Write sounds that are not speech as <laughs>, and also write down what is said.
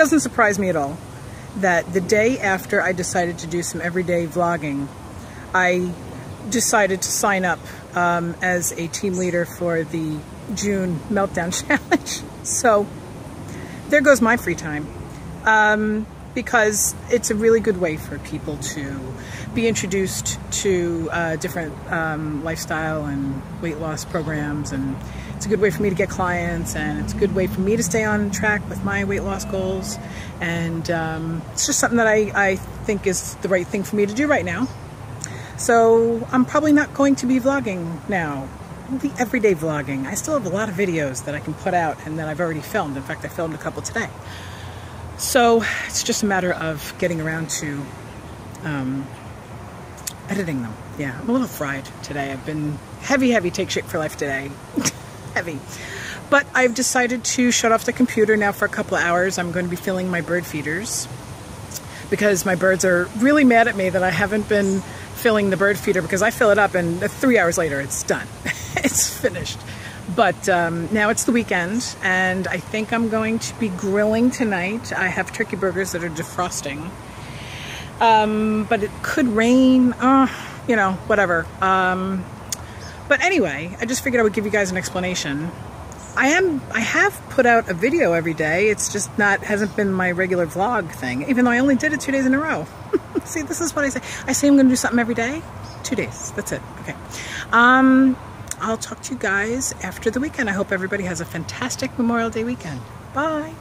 doesn't surprise me at all that the day after I decided to do some everyday vlogging, I decided to sign up um, as a team leader for the June <laughs> Meltdown Challenge. So there goes my free time. Um, because it's a really good way for people to be introduced to uh, different um, lifestyle and weight loss programs and it's a good way for me to get clients and it's a good way for me to stay on track with my weight loss goals and um, it's just something that I, I think is the right thing for me to do right now. So I'm probably not going to be vlogging now. I'll everyday vlogging. I still have a lot of videos that I can put out and that I've already filmed. In fact, I filmed a couple today. So it's just a matter of getting around to um, editing them. Yeah, I'm a little fried today. I've been heavy, heavy take shape for life today. <laughs> heavy. But I've decided to shut off the computer now for a couple of hours. I'm going to be filling my bird feeders because my birds are really mad at me that I haven't been filling the bird feeder because I fill it up and three hours later it's done. <laughs> it's finished. But um, now it's the weekend, and I think I'm going to be grilling tonight. I have turkey burgers that are defrosting. Um, but it could rain, uh, you know, whatever. Um, but anyway, I just figured I would give you guys an explanation. I am, I have put out a video every day. It's just not, hasn't been my regular vlog thing, even though I only did it two days in a row. <laughs> See, this is what I say. I say I'm going to do something every day. Two days. That's it. Okay. Um, I'll talk to you guys after the weekend. I hope everybody has a fantastic Memorial Day weekend. Bye.